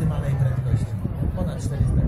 maksymalnej prędkości, ponad 400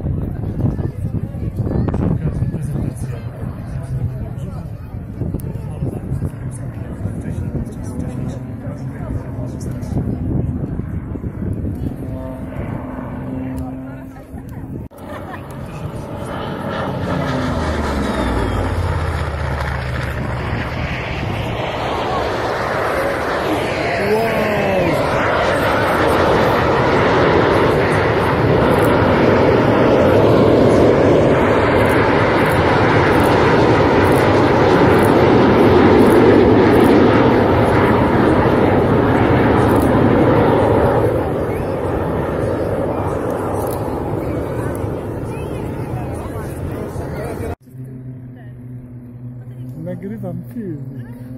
I'm feeling.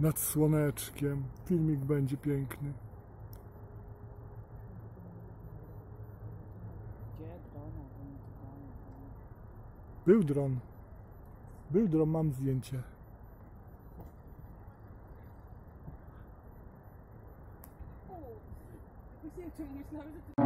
Nad słoneczkiem. Filmik będzie piękny. Był dron. Był dron, mam zdjęcie. Myślałem, że to